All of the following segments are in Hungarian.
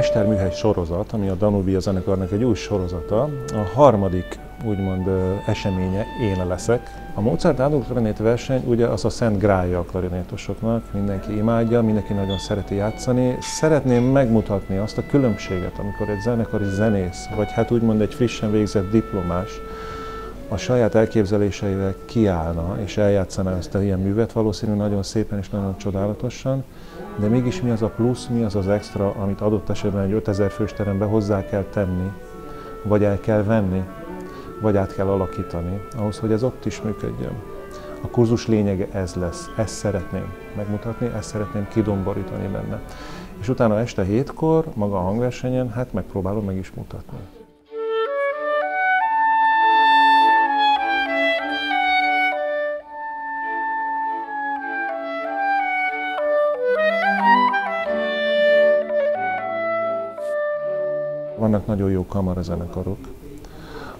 Mesterműhely sorozat, ami a Danubia zenekarnak egy új sorozata, a harmadik úgymond eseménye én leszek. A Mozart Ádám klarinét verseny ugye az a szent grája a klarinétosoknak, mindenki imádja, mindenki nagyon szereti játszani. Szeretném megmutatni azt a különbséget, amikor egy zenekari zenész, vagy hát úgymond egy frissen végzett diplomás a saját elképzeléseivel kiállna és eljátszana ezt a ilyen művet, valószínű nagyon szépen és nagyon csodálatosan, de mégis mi az a plusz, mi az az extra, amit adott esetben egy 5000 fős terembe hozzá kell tenni, vagy el kell venni, vagy át kell alakítani, ahhoz, hogy ez ott is működjön. A kurzus lényege ez lesz, ezt szeretném megmutatni, ezt szeretném kidomborítani benne. És utána este hétkor, maga a hangversenyen, hát megpróbálom meg is mutatni. Vannak nagyon jó kamarazenekarok,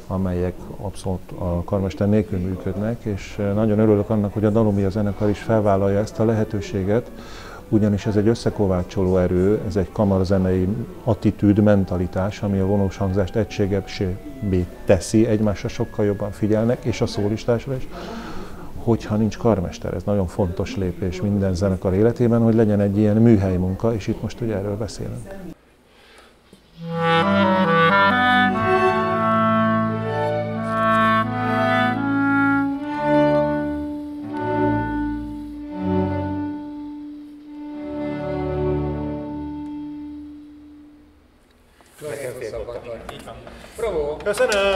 amelyek abszolút a karmester nélkül működnek, és eh, nagyon örülök annak, hogy a Dalomia zenekar is felvállalja ezt a lehetőséget, ugyanis ez egy összekovácsoló erő, ez egy kamarzenei attitűd, mentalitás, ami a vonós hangzást egységebbé teszi, egymásra sokkal jobban figyelnek, és a szólistásra is, hogyha nincs karmester. Ez nagyon fontos lépés minden zenekar életében, hogy legyen egy ilyen műhely munka, és itt most ugye erről beszélünk. Bravo! Köszönöm!